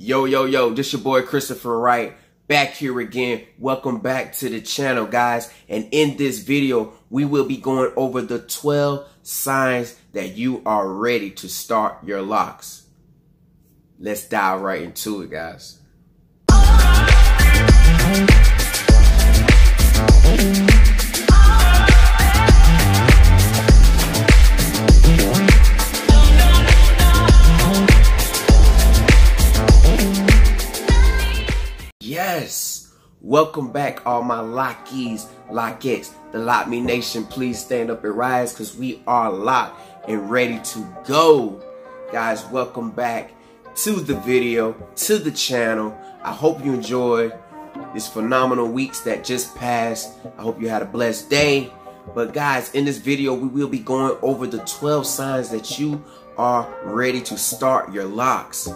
Yo, yo, yo, this your boy Christopher Wright back here again. Welcome back to the channel, guys. And in this video, we will be going over the 12 signs that you are ready to start your locks. Let's dive right into it, guys. Yes! Welcome back, all my lockies, lockettes, the Lock Me Nation. Please stand up and rise because we are locked and ready to go. Guys, welcome back to the video, to the channel. I hope you enjoyed this phenomenal weeks that just passed. I hope you had a blessed day. But guys, in this video, we will be going over the 12 signs that you are ready to start your locks.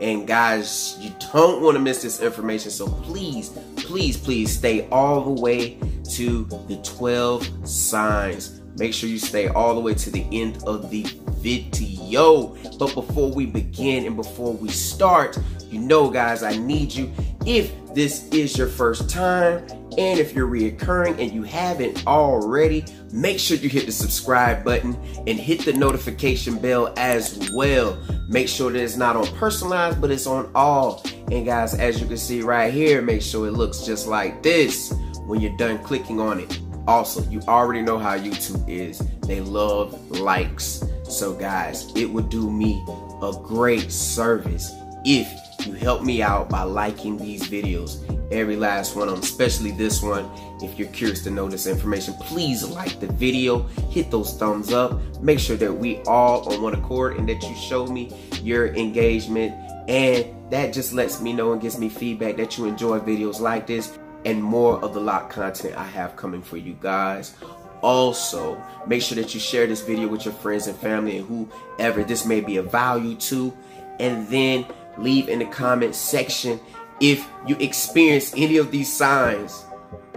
And guys, you don't want to miss this information. So please, please, please stay all the way to the 12 signs. Make sure you stay all the way to the end of the video. But before we begin and before we start, you know, guys, I need you. If this is your first time and if you're reoccurring and you haven't already, make sure you hit the subscribe button and hit the notification bell as well. Make sure that it's not on personalized, but it's on all. And guys, as you can see right here, make sure it looks just like this when you're done clicking on it. Also, you already know how YouTube is. They love likes. So guys, it would do me a great service if you help me out by liking these videos. Every last one of them, especially this one. If you're curious to know this information, please like the video, hit those thumbs up, make sure that we all on one accord and that you show me your engagement. And that just lets me know and gives me feedback that you enjoy videos like this and more of the lock content I have coming for you guys. Also, make sure that you share this video with your friends and family and whoever this may be of value to. And then leave in the comment section if you experience any of these signs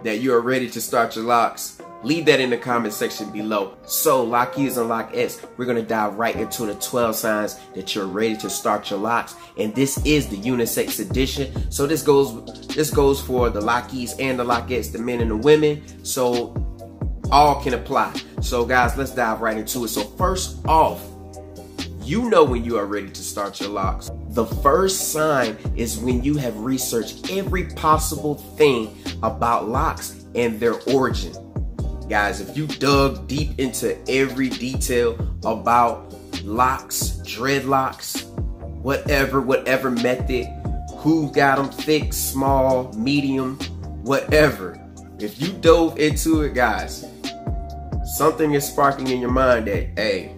that you are ready to start your locks. Leave that in the comment section below. So, Lockies and Lockettes, we're to dive right into the 12 signs that you're ready to start your locks. And this is the unisex edition. So this goes this goes for the Lockies and the Lockettes, the men and the women. So all can apply. So guys, let's dive right into it. So first off, you know when you are ready to start your locks. The first sign is when you have researched every possible thing about locks and their origin. Guys, if you dug deep into every detail about locks, dreadlocks, whatever, whatever method, who got them thick, small, medium, whatever. If you dove into it, guys, something is sparking in your mind that, hey,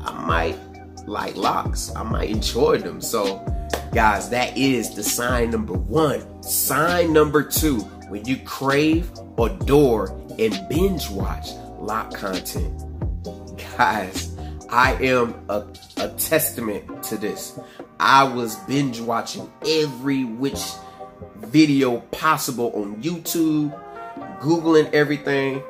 I might like locks. I might enjoy them. So, guys, that is the sign number one. Sign number two, when you crave, adore, and binge watch lock content. Guys, I am a, a testament to this. I was binge watching every which video possible on YouTube, Googling everything.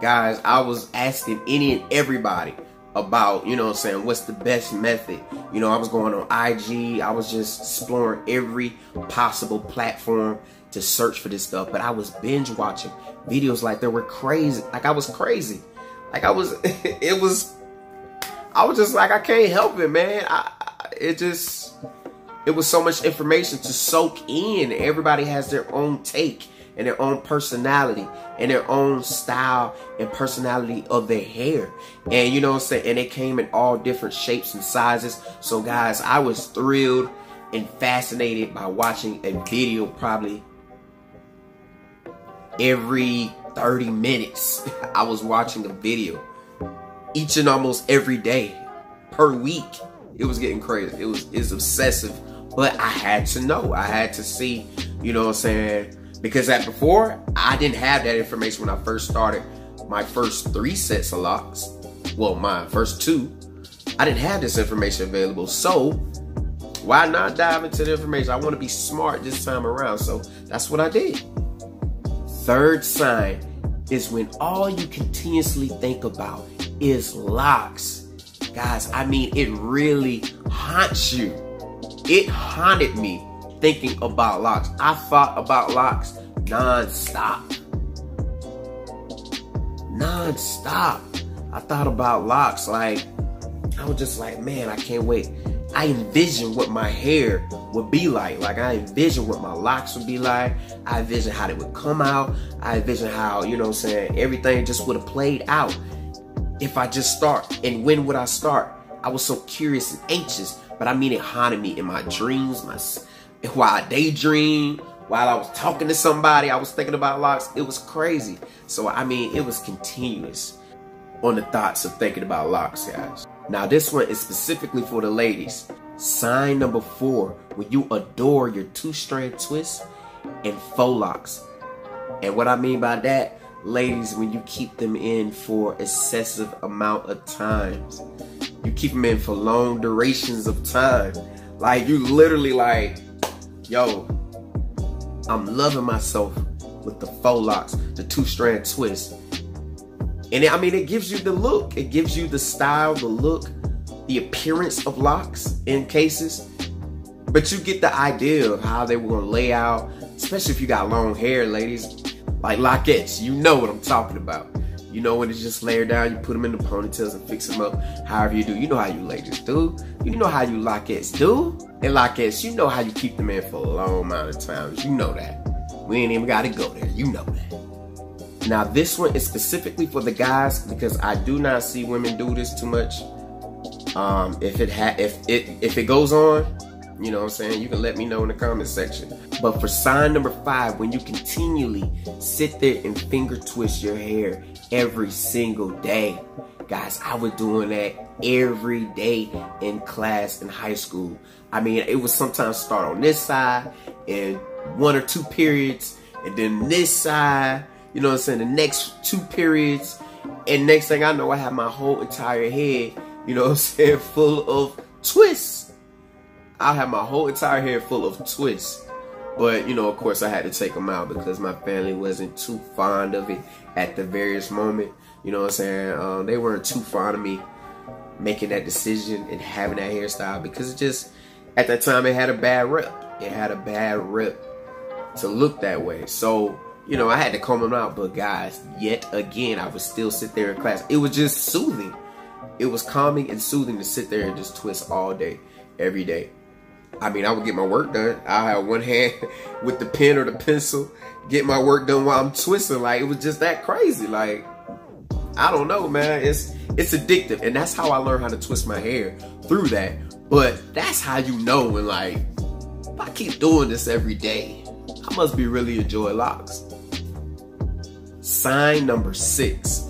Guys, I was asking any and everybody about, you know I'm saying, what's the best method. You know, I was going on IG, I was just exploring every possible platform to search for this stuff, but I was binge watching videos like they were crazy. Like I was crazy. Like I was, it was, I was just like, I can't help it, man. I, it just, it was so much information to soak in. Everybody has their own take and their own personality and their own style and personality of their hair. And you know what I'm saying? And it came in all different shapes and sizes. So guys, I was thrilled and fascinated by watching a video probably every 30 minutes. I was watching a video each and almost every day per week. It was getting crazy. It was it's obsessive. But I had to know. I had to see, you know what I'm saying? Because at before, I didn't have that information when I first started my first three sets of locks. Well, my first two. I didn't have this information available. So why not dive into the information? I want to be smart this time around. So that's what I did. Third sign is when all you continuously think about is locks. Guys, I mean, it really haunts you it haunted me thinking about locks. I thought about locks non-stop. Non-stop. I thought about locks like I was just like, man, I can't wait. I envisioned what my hair would be like. Like I envisioned what my locks would be like. I envisioned how they would come out. I envisioned how, you know I'm saying, everything just would have played out if I just start. And when would I start? I was so curious and anxious, but I mean it haunted me in my dreams, my while I daydream, while I was talking to somebody, I was thinking about locks. It was crazy. So I mean, it was continuous on the thoughts of thinking about locks, guys. Now this one is specifically for the ladies. Sign number four, when you adore your two-strand twist and faux locks. And what I mean by that, ladies, when you keep them in for excessive amount of times. You keep them in for long durations of time. Like you literally like, yo, I'm loving myself with the faux locks, the two-strand twist. And it, I mean, it gives you the look. It gives you the style, the look, the appearance of locks in cases. But you get the idea of how they were gonna lay out, especially if you got long hair, ladies. Like lockets, you know what I'm talking about. You know when it's just layered down, you put them in the ponytails and fix them up however you do. You know how you ladies do. You know how you lockets do. And lockets, you know how you keep them in for a long amount of times. You know that. We ain't even gotta go there. You know that. Now this one is specifically for the guys because I do not see women do this too much. Um, if it ha if it if it goes on, you know what I'm saying, you can let me know in the comment section. But for sign number five, when you continually sit there and finger twist your hair every single day, guys, I was doing that every day in class in high school. I mean, it would sometimes start on this side and one or two periods, and then this side, you know what I'm saying, the next two periods, and next thing I know, I have my whole entire head, you know what I'm saying, full of twists. I have my whole entire hair full of twists. But, you know, of course, I had to take them out because my family wasn't too fond of it at the various moment. You know what I'm saying? Um, they weren't too fond of me making that decision and having that hairstyle because it just, at that time, it had a bad rep. It had a bad rep to look that way. So, you know, I had to comb them out. But guys, yet again, I would still sit there in class. It was just soothing. It was calming and soothing to sit there and just twist all day, every day. I mean, I would get my work done. I had one hand with the pen or the pencil, get my work done while I'm twisting. Like it was just that crazy. Like I don't know, man. It's it's addictive, and that's how I learned how to twist my hair through that. But that's how you know when like if I keep doing this every day, I must be really enjoy locks. Sign number six.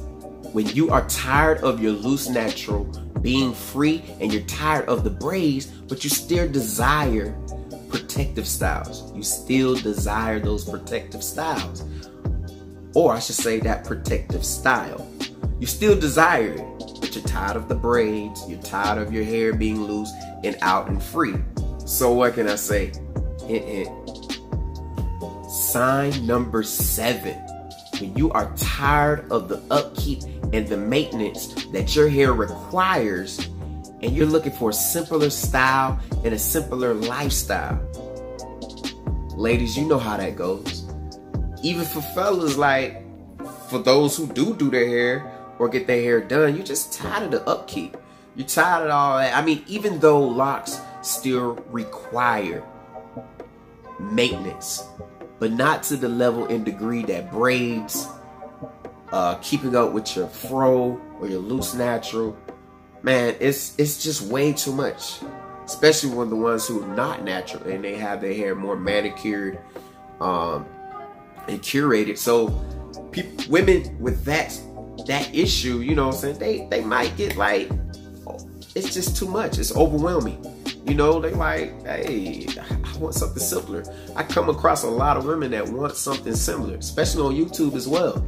When you are tired of your loose natural being free and you're tired of the braids, but you still desire protective styles. You still desire those protective styles. Or I should say that protective style. You still desire it, but you're tired of the braids, you're tired of your hair being loose and out and free. So what can I say? Hint, hint. Sign number seven. When you are tired of the upkeep and the maintenance that your hair requires, and you're looking for a simpler style and a simpler lifestyle. Ladies, you know how that goes. Even for fellas, like for those who do do their hair or get their hair done, you're just tired of the upkeep. You're tired of all that. I mean, even though locks still require maintenance, but not to the level and degree that braids uh, keeping up with your fro or your loose natural, man, it's it's just way too much. Especially when the ones who are not natural and they have their hair more manicured um, and curated. So women with that that issue, you know, what I'm saying they they might get like it's just too much. It's overwhelming. You know, they like, hey, want something simpler. I come across a lot of women that want something similar, especially on YouTube as well.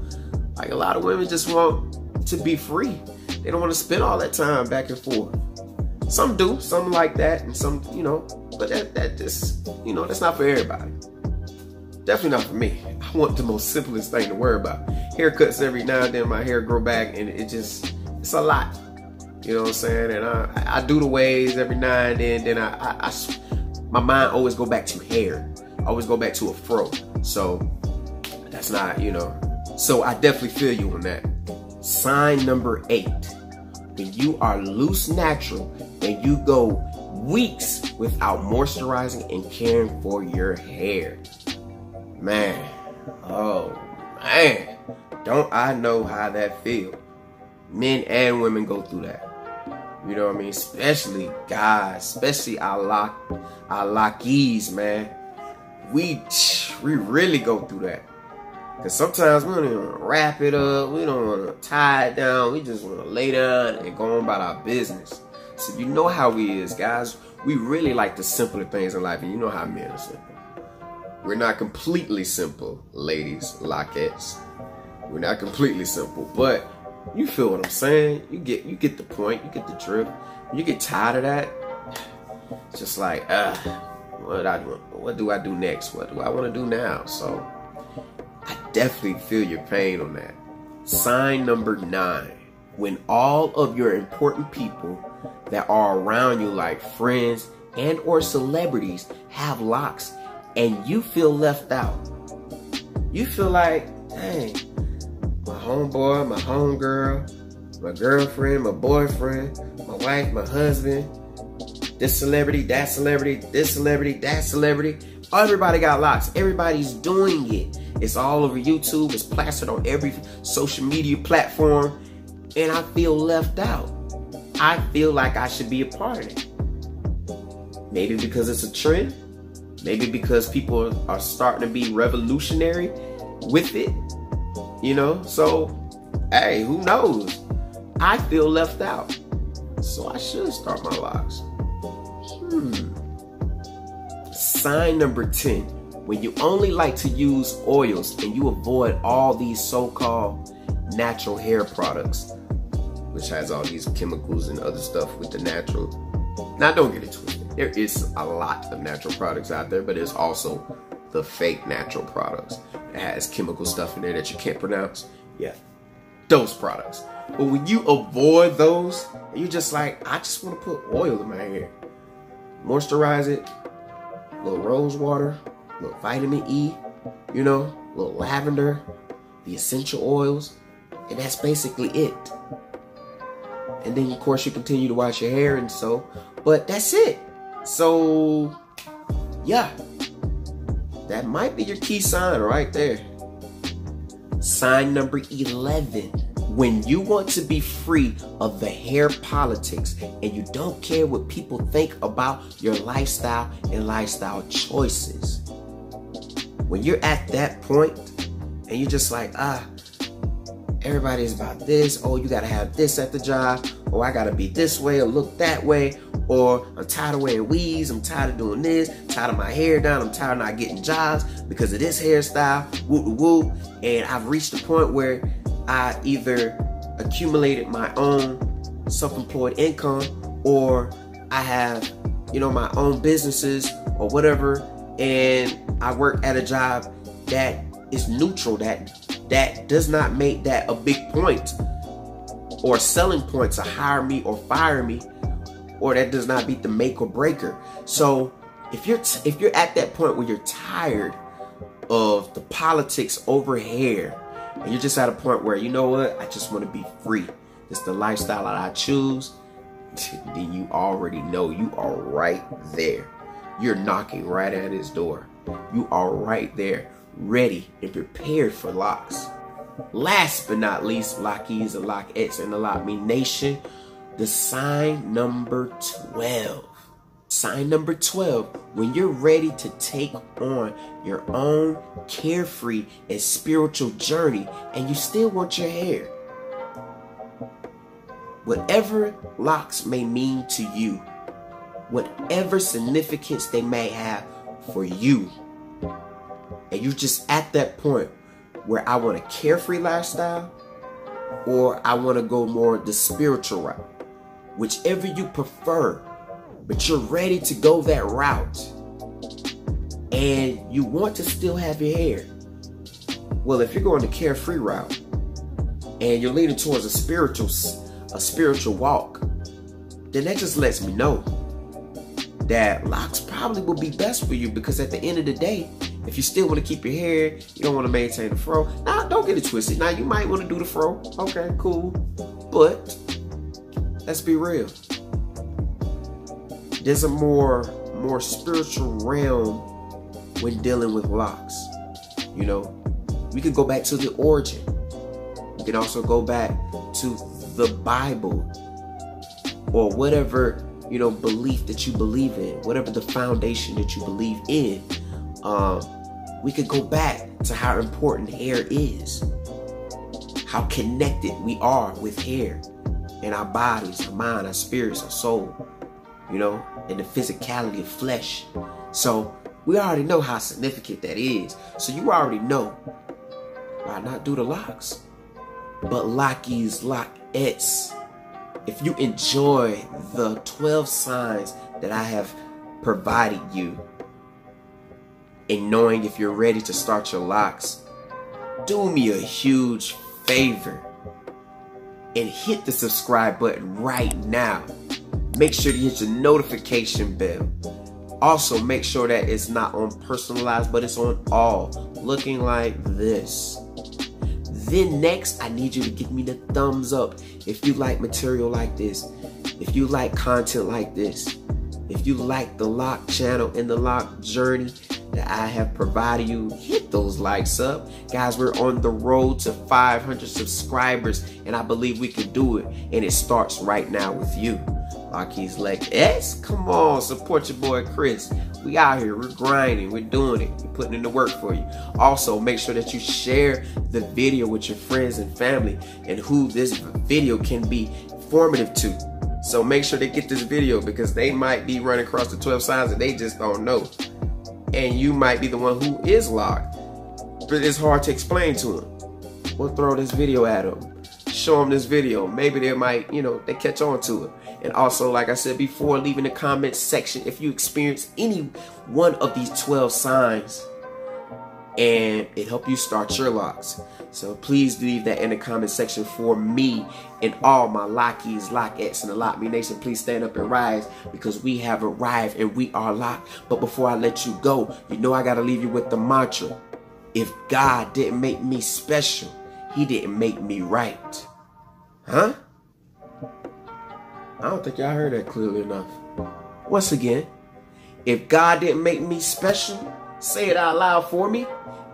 Like a lot of women just want to be free. They don't want to spend all that time back and forth. Some do, some like that, and some, you know, but that that just, you know, that's not for everybody. Definitely not for me. I want the most simplest thing to worry about. Haircuts every now and then, my hair grow back, and it just, it's a lot. You know what I'm saying? And I, I do the waves every now and then. Then I, I, I my mind always go back to hair. I always go back to a fro. So that's not, you know. So I definitely feel you on that. Sign number eight. When you are loose natural and you go weeks without moisturizing and caring for your hair. Man, oh man, don't I know how that feel? Men and women go through that. You know what I mean? Especially guys, especially our lock, our lockies, man. We we really go through that. Cause sometimes we don't even wrap it up. We don't want to tie it down. We just want to lay down and go on about our business. So you know how we is, guys. We really like the simpler things in life, and you know how men are simple. We're not completely simple, ladies, Lockettes. We're not completely simple, but you feel what I'm saying? You get you get the point. You get the drift. You get tired of that. It's just like, uh, what I what do I do next? What do I want to do now? So I definitely feel your pain on that. Sign number nine. When all of your important people that are around you, like friends and or celebrities, have locks and you feel left out. You feel like, dang, homeboy, my homegirl, my girlfriend, my boyfriend, my wife, my husband, this celebrity, that celebrity, this celebrity, that celebrity. Everybody got locks. Everybody's doing it. It's all over YouTube. It's plastered on every social media platform. And I feel left out. I feel like I should be a part of it. Maybe because it's a trend. Maybe because people are starting to be revolutionary with it. You know, so hey, who knows? I feel left out. So I should start my locks. Hmm. Sign number 10. When you only like to use oils and you avoid all these so-called natural hair products, which has all these chemicals and other stuff with the natural. Now don't get it twisted. There is a lot of natural products out there, but there's also the fake natural products. It has chemical stuff in there that you can't pronounce. Yeah, those products. But when you avoid those, you're just like, I just want to put oil in my hair. Moisturize it, little rose water, little vitamin E, you know, a little lavender, the essential oils, and that's basically it. And then of course you continue to wash your hair and so, but that's it. So yeah, that might be your key sign right there. Sign number 11. When you want to be free of the hair politics and you don't care what people think about your lifestyle and lifestyle choices. When you're at that point and you're just like, ah, everybody's about this. Oh, you gotta have this at the job. Oh, I gotta be this way or look that way. Or I'm tired of wearing weaves. I'm tired of doing this. I'm tired of my hair down. I'm tired of not getting jobs because of this hairstyle. Woo woo. And I've reached a point where I either accumulated my own self-employed income or I have, you know, my own businesses or whatever. And I work at a job that is neutral, that that does not make that a big point or selling point to hire me or fire me or that does not beat the make or breaker. So if you're t- if you're at that point where you're tired of the politics over here, and you're just at a point where you know what I just want to be free. It's the lifestyle that I choose. Then you already know you are right there. You're knocking right at his door. You are right there ready and prepared for locks. Last but not least, Lockies and Lockettes and the Lock Me Nation, the sign number 12. Sign number 12, when you're ready to take on your own carefree and spiritual journey and you still want your hair. Whatever locks may mean to you, whatever significance they may have for you, and you're just at that point where I want a carefree lifestyle or I want to go more the spiritual route. Whichever you prefer, but you're ready to go that route and you want to still have your hair. Well, if you're going the carefree route and you're leaning towards a spiritual a spiritual walk, then that just lets me know that locks probably will be best for you because at the end of the day, if you still want to keep your hair, you don't want to maintain the fro. Now, don't get it twisted. Now, you might want to do the fro. Okay, cool. But let's be real. There's a more more spiritual realm when dealing with locks. You know, we could go back to the origin. We can also go back to the Bible or whatever you know belief that you believe in, whatever the foundation that you believe in. Um, we could go back to how important hair is, how connected we are with hair in our bodies, our mind, our spirits, our soul, you know, and the physicality of flesh. So we already know how significant that is. So you already know why not do the locks. But lockies, lockettes, if you enjoy the 12 signs that I have provided you, and knowing if you're ready to start your locks, do me a huge favor and hit the subscribe button right now. Make sure to hit your notification bell. Also, make sure that it's not on personalized, but it's on all, looking like this. Then next, I need you to give me the thumbs up if you like material like this, if you like content like this, if you like the lock channel and the lock journey that I have provided you, hit those likes up. Guys, we're on the road to 500 subscribers, and I believe we can do it. And it starts right now with you. Lockheed's like, S, come on, support your boy Chris. We out here, we're grinding, we're doing it, we're putting in the work for you. Also, make sure that you share the video with your friends and family and who this video can be formative to. So make sure they get this video because they might be running across the 12 signs and they just don't know. And you might be the one who is locked, but it's hard to explain to them. We'll throw this video at them show them this video. Maybe they might, you know, they catch on to it. And also, like I said before, leave in the comments section if you experience any one of these 12 signs and it help you start your locks. So please leave that in the comment section for me and all my lockies, lockettes, and the Lock Me Nation. Please stand up and rise because we have arrived and we are locked. But before I let you go, you know I got to leave you with the mantra. If God didn't make me special, he didn't make me right. Huh? I don't think y'all heard that clearly enough. Once again, if God didn't make me special, say it out loud for me.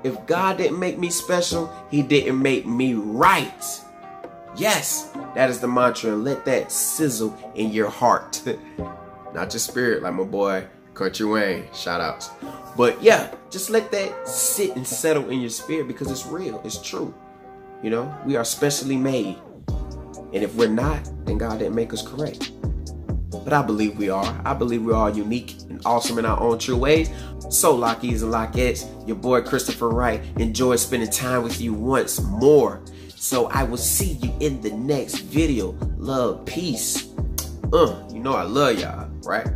If God didn't make me special, He didn't make me right. Yes, that is the mantra, let that sizzle in your heart. Not your spirit, like my boy Country Wayne. Shout outs. But yeah, just let that sit and settle in your spirit because it's real, it's true. You know, we are specially made. And if we're not, then God didn't make us correct. But I believe we are. I believe we're all unique and awesome in our own true ways. So, Lockies and Lockettes, your boy Christopher Wright enjoyed spending time with you once more. So, I will see you in the next video. Love, peace. Uh, you know I love y'all, right?